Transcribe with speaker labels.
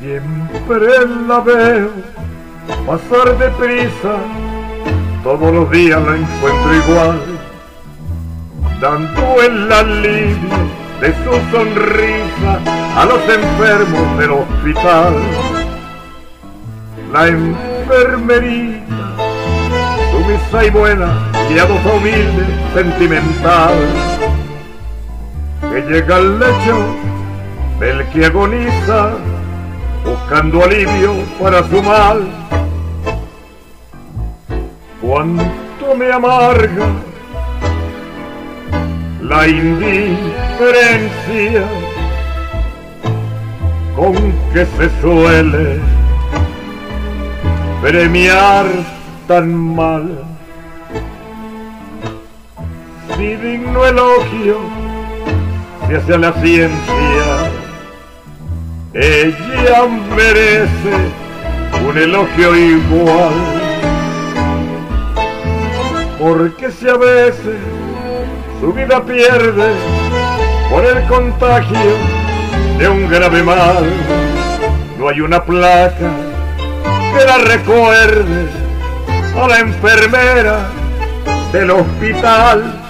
Speaker 1: Siempre la veo pasar deprisa, todos los días la encuentro igual, dando el alivio de su sonrisa a los enfermos del hospital. La enfermerita, sumisa y buena, piadosa, humilde, sentimental, que llega al lecho del que agoniza buscando alivio para su mal. Cuánto me amarga la indiferencia con que se suele premiar tan mal. Si digno elogio se hace a la ciencia, ella merece un elogio igual. Porque si a veces su vida pierde por el contagio de un grave mal, no hay una placa que la recuerde a la enfermera del hospital